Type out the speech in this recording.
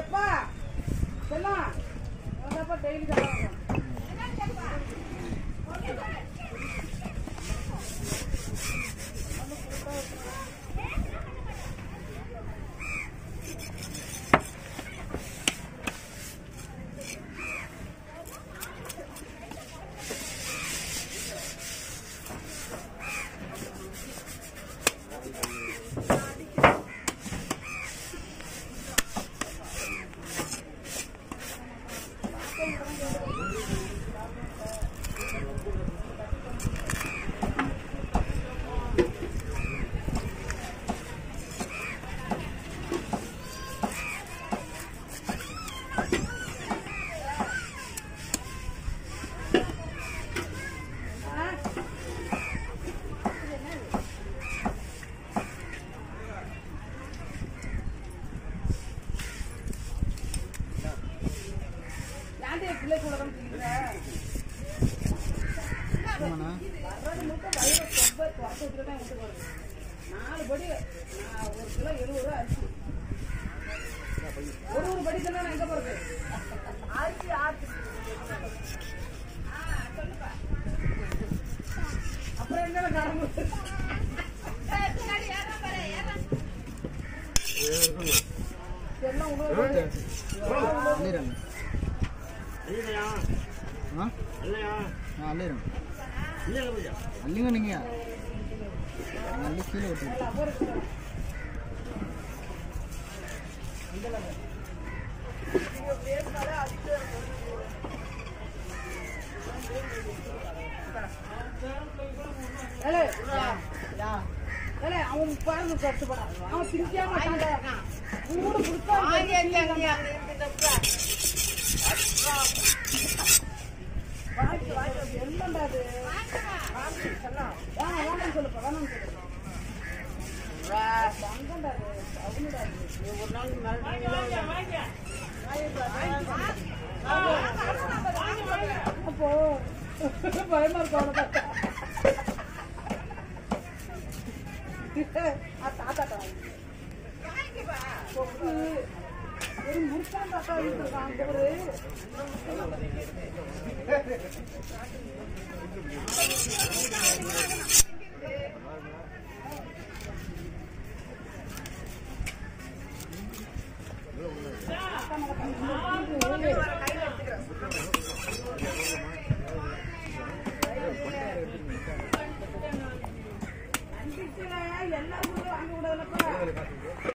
எப்பா செல்லம் எப்பா டெய்லி சாப்பிடுவோம் Saya. நாலு படி ஒரு கிலோ எழுபது ரூபா அரிசி ஒரு ஒரு படி தானே நான் எங்க போறது அரிசி ஆச்சு அப்புறம் என்ன காரணம் எல்லாம் உணவு அள்ளிடுறேன் அள்ளிங்க நீங்கள் அள்ளி கீழே ஏலே, அவன் பாருங்க கஷ்டப்படான். அவன் மாட்டான். மூணு கொடுத்தா வாங்கி, வேணாம், அப்போ பயமா இருக்கு அவனை எல்லாரும் அங்க விடாதப்பா